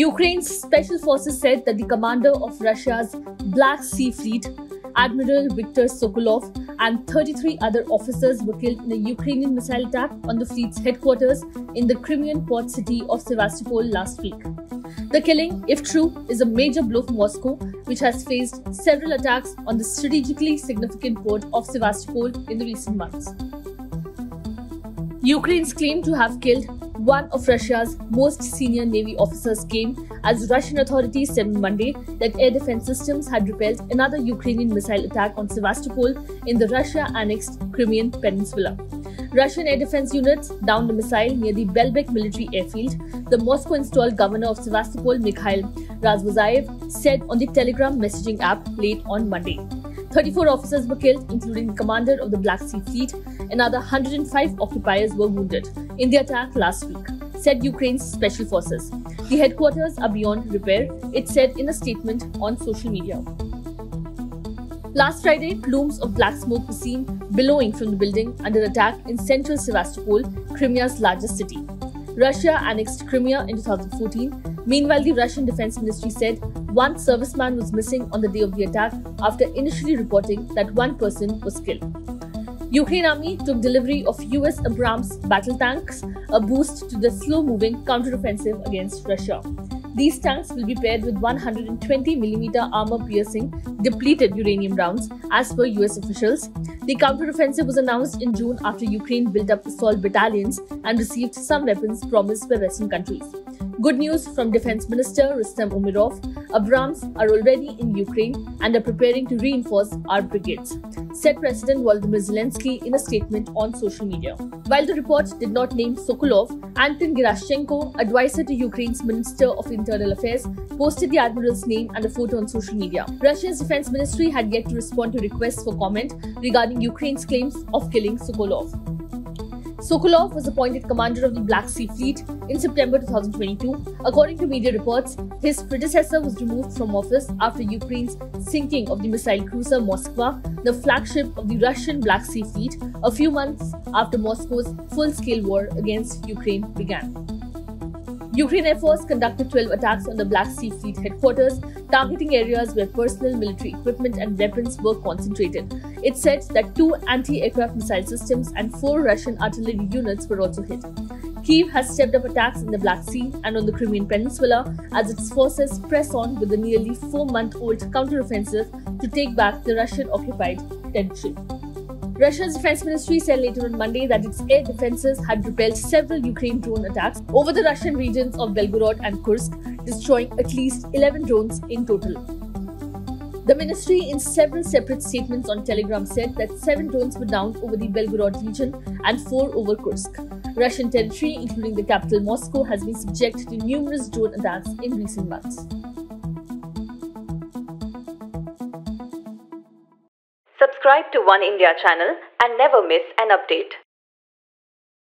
Ukraine's special forces said that the commander of Russia's Black Sea Fleet, Admiral Viktor Sokolov, and 33 other officers were killed in a Ukrainian missile attack on the fleet's headquarters in the Crimean port city of Sevastopol last week. The killing, if true, is a major blow for Moscow, which has faced several attacks on the strategically significant port of Sevastopol in the recent months. Ukraine's claim to have killed one of Russia's most senior Navy officers came as Russian authorities said Monday that air defense systems had repelled another Ukrainian missile attack on Sevastopol in the Russia annexed Crimean Peninsula. Russian air defense units downed a missile near the Belbek military airfield, the Moscow installed governor of Sevastopol, Mikhail Razvozaev, said on the Telegram messaging app late on Monday. 34 officers were killed, including the commander of the Black Sea Fleet. Another 105 occupiers were wounded in the attack last week, said Ukraine's special forces. The headquarters are beyond repair, it said in a statement on social media. Last Friday, plumes of black smoke were seen billowing from the building under attack in central Sevastopol, Crimea's largest city. Russia annexed Crimea in 2014. Meanwhile, the Russian Defense Ministry said one serviceman was missing on the day of the attack after initially reporting that one person was killed. Ukraine Army took delivery of US Abrams battle tanks, a boost to the slow-moving counteroffensive against Russia. These tanks will be paired with 120mm armor-piercing depleted uranium rounds, as per US officials. The counteroffensive was announced in June after Ukraine built up assault battalions and received some weapons promised by Western countries. Good news from Defense Minister Rustem Umerov Abrams are already in Ukraine and are preparing to reinforce our brigades, said President Volodymyr Zelensky in a statement on social media. While the report did not name Sokolov, Anton Gerashchenko, advisor to Ukraine's Minister of Internal Affairs, posted the admiral's name and a photo on social media. Russia's defense ministry had yet to respond to requests for comment regarding Ukraine's claims of killing Sokolov. Sokolov was appointed commander of the Black Sea Fleet in September 2022. According to media reports, his predecessor was removed from office after Ukraine's sinking of the missile cruiser Moskva, the flagship of the Russian Black Sea Fleet, a few months after Moscow's full scale war against Ukraine began. Ukraine Air Force conducted 12 attacks on the Black Sea Fleet headquarters, targeting areas where personal military equipment and weapons were concentrated. It said that two anti aircraft missile systems and four Russian artillery units were also hit. Kiev has stepped up attacks in the Black Sea and on the Crimean Peninsula as its forces press on with the nearly four month old counteroffensive to take back the Russian occupied territory. Russia's defense ministry said later on Monday that its air defenses had repelled several Ukraine drone attacks over the Russian regions of Belgorod and Kursk, destroying at least 11 drones in total. The ministry, in several separate statements on Telegram, said that seven drones were downed over the Belgorod region and four over Kursk. Russian territory, including the capital Moscow, has been subject to numerous drone attacks in recent months. Subscribe to One India channel and never miss an update.